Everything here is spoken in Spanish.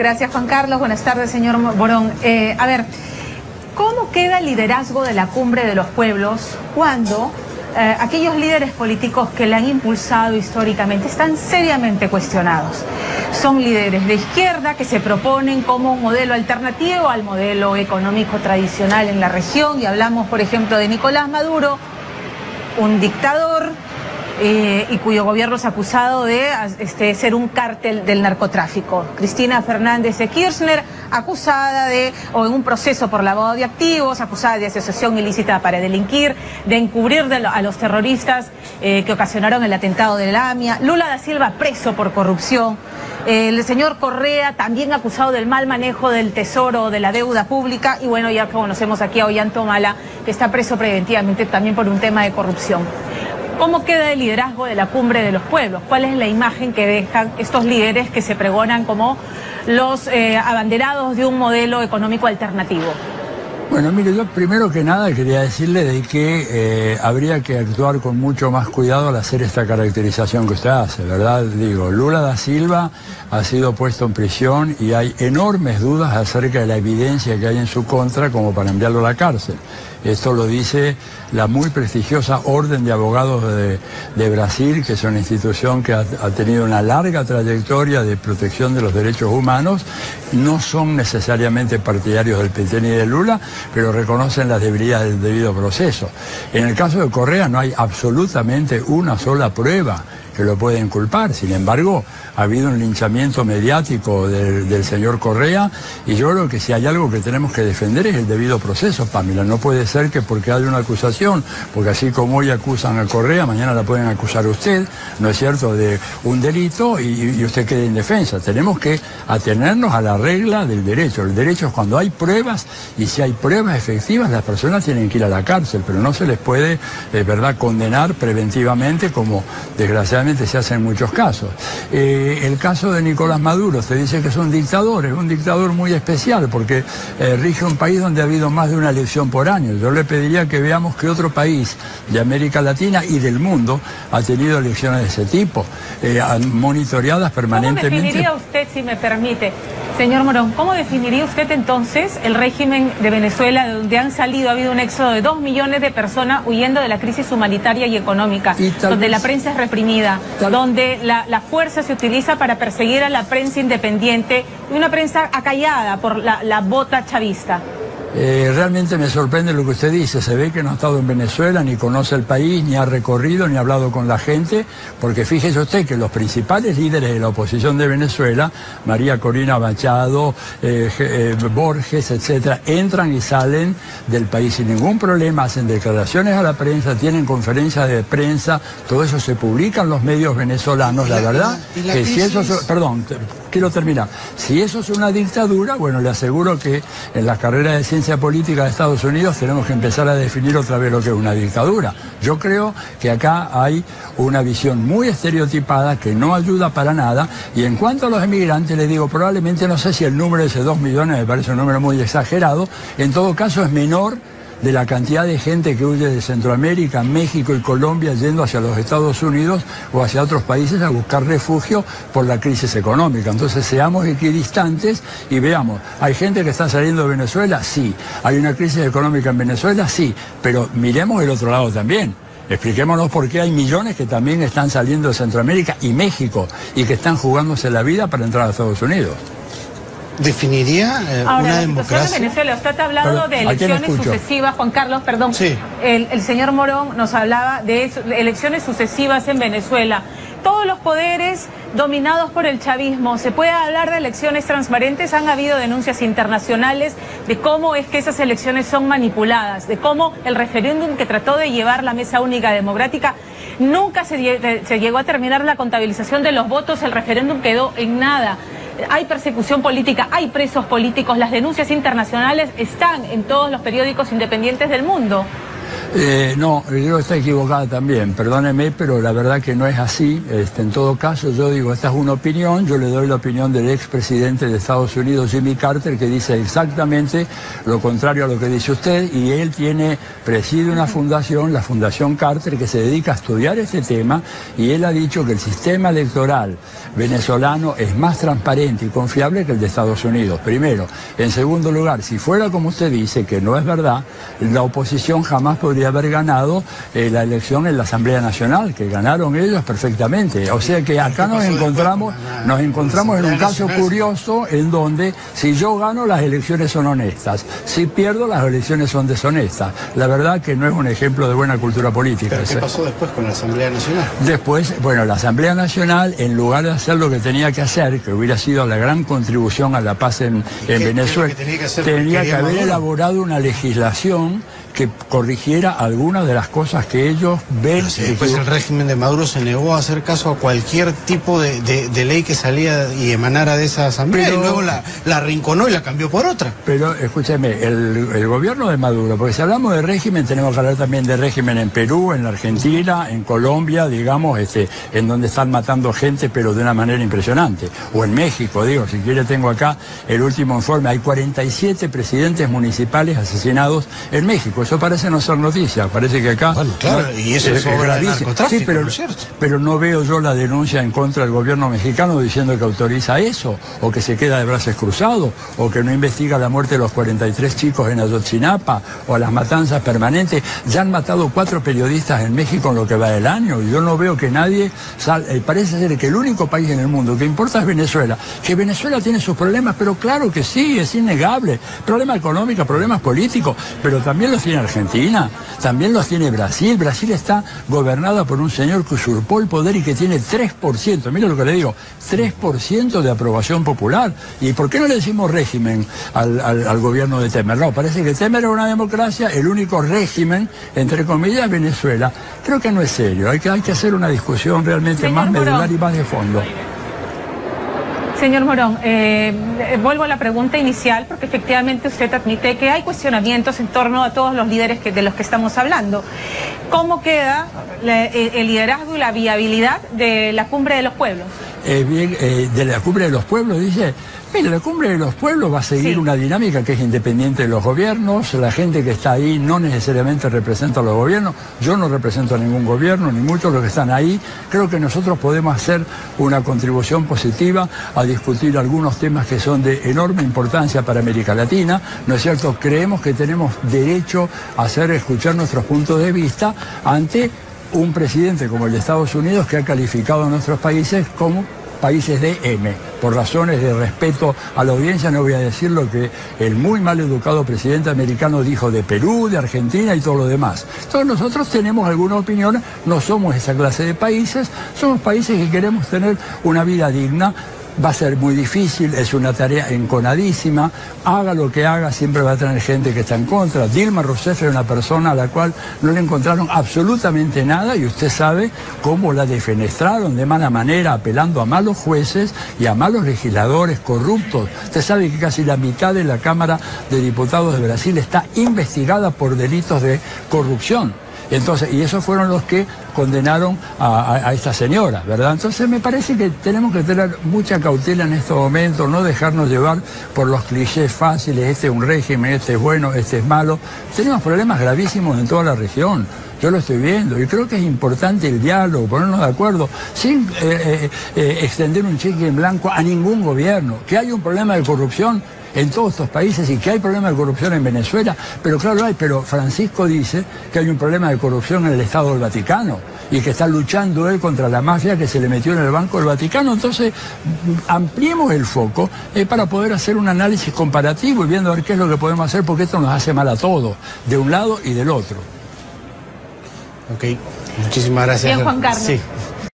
Gracias, Juan Carlos. Buenas tardes, señor Borón. Eh, a ver, ¿cómo queda el liderazgo de la cumbre de los pueblos cuando eh, aquellos líderes políticos que la han impulsado históricamente están seriamente cuestionados? Son líderes de izquierda que se proponen como un modelo alternativo al modelo económico tradicional en la región y hablamos, por ejemplo, de Nicolás Maduro, un dictador eh, y cuyo gobierno es acusado de este, ser un cártel del narcotráfico. Cristina Fernández de Kirchner, acusada de, o en un proceso por lavado de activos, acusada de asociación ilícita para delinquir, de encubrir a los terroristas eh, que ocasionaron el atentado de la AMIA. Lula da Silva preso por corrupción. El señor Correa también acusado del mal manejo del tesoro de la deuda pública y bueno, ya conocemos aquí a Ollanta Mala que está preso preventivamente también por un tema de corrupción. ¿Cómo queda el liderazgo de la cumbre de los pueblos? ¿Cuál es la imagen que dejan estos líderes que se pregonan como los eh, abanderados de un modelo económico alternativo? Bueno, mire, yo primero que nada quería decirle de que eh, habría que actuar con mucho más cuidado al hacer esta caracterización que usted hace, ¿verdad? Digo, Lula da Silva ha sido puesto en prisión y hay enormes dudas acerca de la evidencia que hay en su contra como para enviarlo a la cárcel. Esto lo dice la muy prestigiosa Orden de Abogados de, Brasil, que es una institución que ha, tenido una larga trayectoria de protección de los derechos humanos. No son necesariamente partidarios del PT ni de Lula, pero reconocen las debilidades del debido proceso. En el caso de Correa no hay absolutamente una sola prueba que lo pueden culpar. Sin embargo, ha habido un linchamiento mediático del, señor Correa y yo creo que si hay algo que tenemos que defender es el debido proceso, Pamela. No puede ser que porque hay una acusación, porque así como hoy acusan a Correa, mañana la pueden acusar usted, ¿no es cierto?, de un delito y, usted quede indefensa. Tenemos que atenernos a la regla del derecho. El derecho es cuando hay pruebas y si hay pruebas efectivas, las personas tienen que ir a la cárcel, pero no se les puede, de verdad, condenar preventivamente como desgraciadamente se hace en muchos casos. Eh, el caso de Nicolás Maduro, se dice que es un dictador, es un dictador muy especial porque eh, rige un país donde ha habido más de una elección por año. Yo le pediría que veamos que otro país de América Latina y del mundo ha tenido elecciones de ese tipo, eh, monitoreadas permanentemente. ¿Cómo definiría usted, si me permite, señor Morón, cómo definiría usted entonces el régimen de Venezuela, de donde han salido, ha habido un éxodo de dos millones de personas huyendo de la crisis humanitaria y económica, donde la prensa es reprimida, donde la, la fuerza se utiliza para perseguir a la prensa independiente una prensa acallada por la, bota chavista. Eh, realmente me sorprende lo que usted dice. Se ve que no ha estado en Venezuela, ni conoce el país, ni ha recorrido, ni ha hablado con la gente, porque fíjese usted que los principales líderes de la oposición de Venezuela, María Corina Machado, eh, eh, Borges, etcétera, entran y salen del país sin ningún problema, hacen declaraciones a la prensa, tienen conferencias de prensa, todo eso se publica en los medios venezolanos. La, verdad que si eso, perdón, quiero terminar. Si eso es una dictadura, bueno, le aseguro que en las carreras de ciencia política de Estados Unidos tenemos que empezar a definir otra vez lo que es una dictadura. Yo creo que acá hay una visión muy estereotipada que no ayuda para nada. Y en cuanto a los emigrantes, le digo, probablemente no sé si el número de ese 2 millones me parece un número muy exagerado. En todo caso es menor de la cantidad de gente que huye de Centroamérica, México y Colombia yendo hacia los Estados Unidos o hacia otros países a buscar refugio por la crisis económica. Entonces seamos equidistantes y veamos, ¿hay gente que está saliendo de Venezuela? Sí. ¿Hay una crisis económica en Venezuela? Sí. Pero miremos el otro lado también. Expliquémonos por qué hay millones que también están saliendo de Centroamérica y México y que están jugándose la vida para entrar a Estados Unidos definiría eh, una democracia. De Venezuela, usted ha hablado de elecciones sucesivas, Juan Carlos, perdón. Sí. El, señor Morón nos hablaba de elecciones sucesivas en Venezuela. Todos los poderes dominados por el chavismo. ¿Se puede hablar de elecciones transparentes? Han habido denuncias internacionales de cómo es que esas elecciones son manipuladas, de cómo el referéndum que trató de llevar la Mesa Única Democrática nunca se, se llegó a terminar la contabilización de los votos, el referéndum quedó en nada hay persecución política, hay presos políticos, las denuncias internacionales están en todos los periódicos independientes del mundo. Eh, no, yo está equivocada también, perdóneme, pero la verdad que no es así. Este, en todo caso, yo digo, esta es una opinión, yo le doy la opinión del expresidente de Estados Unidos, Jimmy Carter, que dice exactamente lo contrario a lo que dice usted, y él tiene, preside una fundación, la Fundación Carter, que se dedica a estudiar este tema, y él ha dicho que el sistema electoral venezolano es más transparente y confiable que el de Estados Unidos, primero. En segundo lugar, si fuera como usted dice, que no es verdad, la oposición jamás podría haber ganado eh, la elección en la Asamblea Nacional, que ganaron ellos perfectamente. O sea que acá nos encontramos, nos encontramos en un caso curioso en donde si yo gano las elecciones son honestas, si pierdo las elecciones son deshonestas. La verdad que no es un ejemplo de buena cultura política. ¿Qué pasó después con la Asamblea Nacional? Después, bueno, la Asamblea Nacional, en lugar de hacer lo que tenía que hacer, que hubiera sido la gran contribución a la paz en, Venezuela, tenía que haber elaborado una legislación que corrigiera algunas de las cosas que ellos ven. después el régimen de Maduro se negó a hacer caso a cualquier tipo de, ley que salía y emanara de esa asamblea y luego la, la arrinconó y la cambió por otra. Pero escúcheme, el, gobierno de Maduro, porque si hablamos de régimen tenemos que hablar también de régimen en Perú, en la Argentina, en Colombia, digamos, este, en donde están matando gente pero de una manera impresionante. O en México, digo, si quiere tengo acá el último informe, hay 47 presidentes municipales asesinados en México. Eso parece no ser noticia, parece que acá... Bueno, claro, y eso es, gravísimo. Sí, pero, pero no veo yo la denuncia en contra del gobierno mexicano diciendo que autoriza eso, o que se queda de brazos cruzados, o que no investiga la muerte de los 43 chicos en Ayotzinapa, o las matanzas permanentes. Ya han matado cuatro periodistas en México en lo que va del año, y yo no veo que nadie... Eh, parece ser que el único país en el mundo que importa es Venezuela. Que Venezuela tiene sus problemas, pero claro que sí, es innegable. Problemas económicos, problemas políticos, pero también los tiene Argentina, también los tiene Brasil. Brasil está gobernada por un señor que usurpó el poder y que tiene 3%, mira lo que le digo, 3% de aprobación popular. ¿Y por qué no le decimos régimen al, gobierno de Temer? No, parece que Temer es una democracia, el único régimen, entre comillas, Venezuela. Creo que no es serio, hay que, hay que hacer una discusión realmente más medular y más de fondo. Señor Morón, eh, vuelvo a la pregunta inicial porque efectivamente usted admite que hay cuestionamientos en torno a todos los líderes de los que estamos hablando. ¿Cómo queda el liderazgo y la viabilidad de la cumbre de los pueblos? Eh, bien, eh, de la cumbre de los pueblos, dice, Mira, la cumbre de los pueblos va a seguir una dinámica que es independiente de los gobiernos. La gente que está ahí no necesariamente representa a los gobiernos. Yo no represento a ningún gobierno, ni muchos los que están ahí. Creo que nosotros podemos hacer una contribución positiva a discutir algunos temas que son de enorme importancia para América Latina. ¿No es cierto? Creemos que tenemos derecho a hacer escuchar nuestros puntos de vista ante un presidente como el de Estados Unidos que ha calificado a nuestros países como países de M. Por razones de respeto a la audiencia no voy a decir lo que el muy mal educado presidente americano dijo de Perú, de Argentina y todo lo demás. Entonces nosotros tenemos alguna opinión, no somos esa clase de países, somos países que queremos tener una vida digna, va a ser muy difícil, es una tarea enconadísima, haga lo que haga, siempre va a tener gente que está en contra. Dilma Rousseff es una persona a la cual no le encontraron absolutamente nada y usted sabe cómo la defenestraron de mala manera, apelando a malos jueces y a malos legisladores corruptos. Usted sabe que casi la mitad de la Cámara de Diputados de Brasil está investigada por delitos de corrupción. Entonces, y esos fueron los que condenaron a, esta señora, ¿verdad? Entonces me parece que tenemos que tener mucha cautela en estos momentos, no dejarnos llevar por los clichés fáciles, este es un régimen, este es bueno, este es malo. Tenemos problemas gravísimos en toda la región. Yo lo estoy viendo y creo que es importante el diálogo, ponernos de acuerdo, sin eh, eh, eh, extender un cheque en blanco a ningún gobierno. Que hay un problema de corrupción, en todos estos países y que hay problemas de corrupción en Venezuela, pero claro hay, pero Francisco dice que hay un problema de corrupción en el Estado del Vaticano y que está luchando él contra la mafia que se le metió en el Banco del Vaticano. Entonces, ampliemos el foco eh, para poder hacer un análisis comparativo y viendo a ver qué es lo que podemos hacer, porque esto nos hace mal a todos, de un lado y del otro. Ok, muchísimas gracias. Bien, Juan Carlos. Sí.